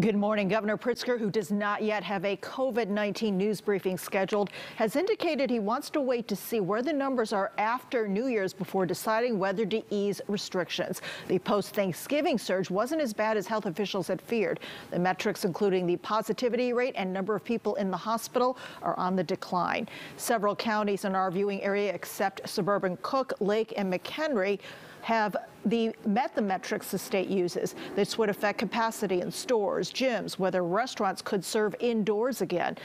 Good morning. Governor Pritzker, who does not yet have a COVID-19 news briefing scheduled, has indicated he wants to wait to see where the numbers are after New Year's before deciding whether to ease restrictions. The post-Thanksgiving surge wasn't as bad as health officials had feared. The metrics, including the positivity rate and number of people in the hospital, are on the decline. Several counties in our viewing area, except suburban Cook, Lake, and McHenry, have the met the metrics the state uses. This would affect capacity in stores, gyms, whether restaurants could serve indoors again.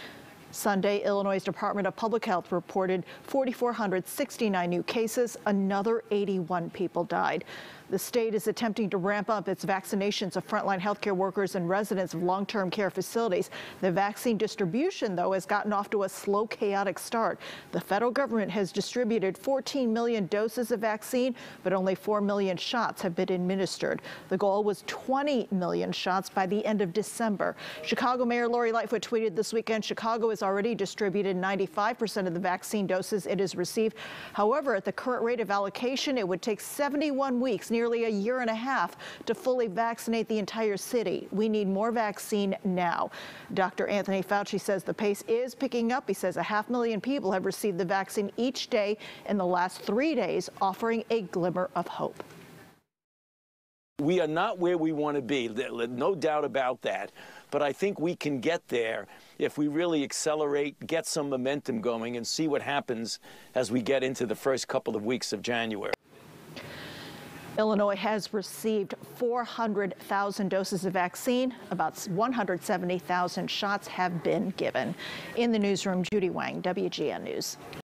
Sunday, Illinois' Department of Public Health reported 4,469 new cases. Another 81 people died. The state is attempting to ramp up its vaccinations of frontline healthcare workers and residents of long-term care facilities. The vaccine distribution, though, has gotten off to a slow, chaotic start. The federal government has distributed 14 million doses of vaccine, but only 4 million shots have been administered. The goal was 20 million shots by the end of December. Chicago Mayor Lori Lightfoot tweeted this weekend, Chicago has already distributed 95% of the vaccine doses it has received. However, at the current rate of allocation, it would take 71 weeks nearly a year and a half to fully vaccinate the entire city. We need more vaccine now. Dr. Anthony Fauci says the pace is picking up. He says a half million people have received the vaccine each day in the last three days, offering a glimmer of hope. We are not where we want to be, no doubt about that. But I think we can get there if we really accelerate, get some momentum going, and see what happens as we get into the first couple of weeks of January. Illinois has received 400,000 doses of vaccine. About 170,000 shots have been given. In the newsroom, Judy Wang, WGN News.